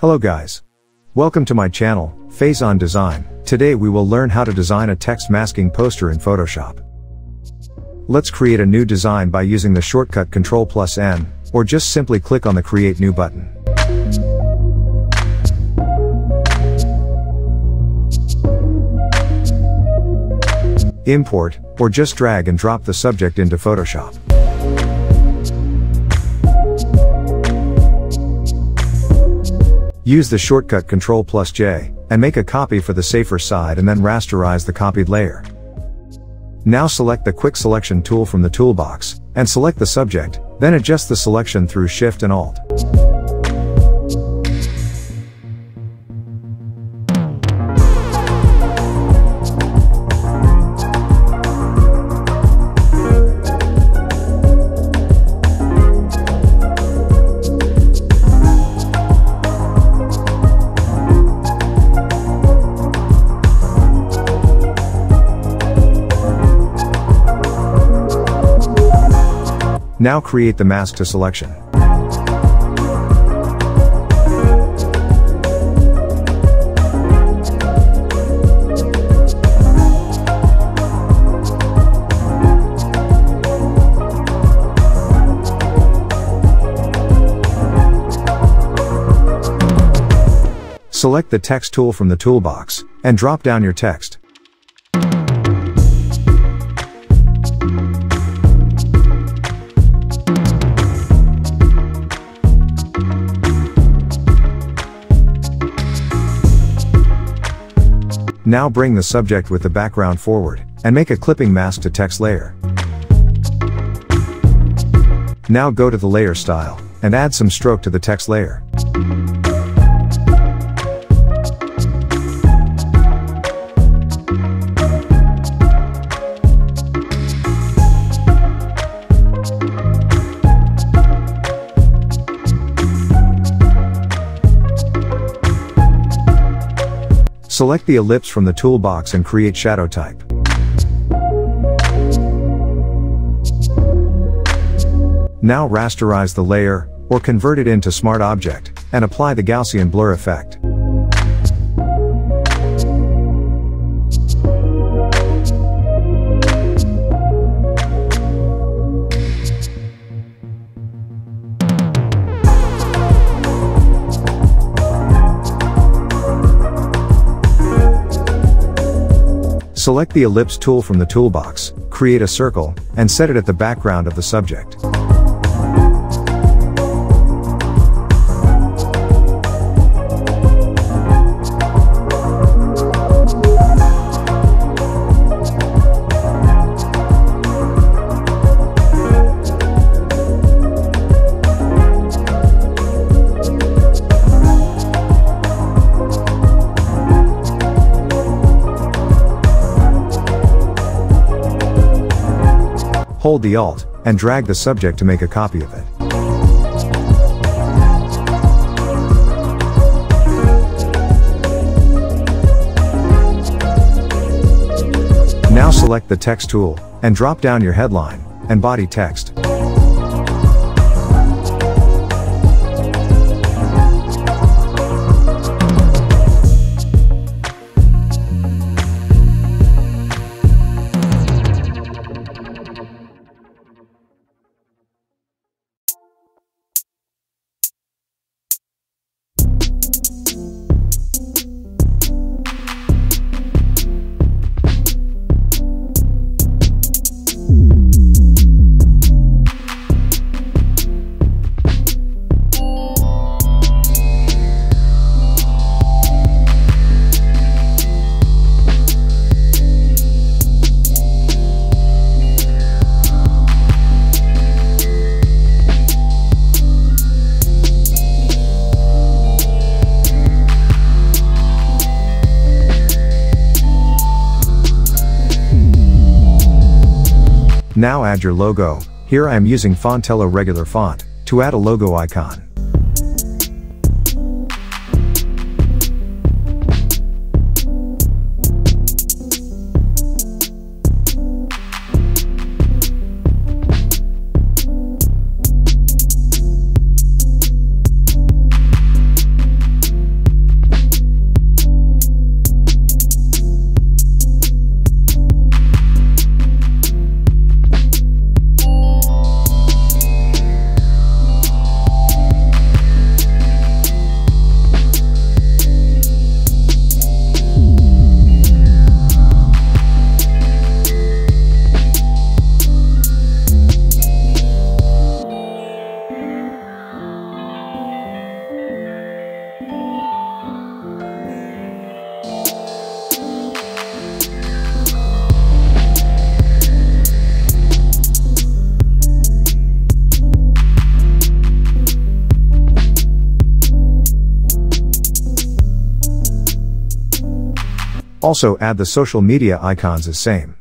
Hello guys. Welcome to my channel, Faizan Design. Today we will learn how to design a text masking poster in Photoshop. Let's create a new design by using the shortcut Ctrl plus N, or just simply click on the Create New button. Import, or just drag and drop the subject into Photoshop. Use the shortcut Ctrl plus J, and make a copy for the safer side and then rasterize the copied layer. Now select the Quick Selection tool from the toolbox, and select the subject, then adjust the selection through Shift and Alt. Now create the mask to selection. Select the text tool from the toolbox, and drop down your text. Now bring the subject with the background forward, and make a clipping mask to text layer. Now go to the layer style, and add some stroke to the text layer. Select the ellipse from the toolbox and create shadow type. Now rasterize the layer, or convert it into Smart Object, and apply the Gaussian blur effect. Select the ellipse tool from the toolbox, create a circle, and set it at the background of the subject. Hold the Alt, and drag the subject to make a copy of it. Now select the Text tool, and drop down your headline, and body text. Now add your logo, here I am using Fontello regular font, to add a logo icon. Also add the social media icons as same.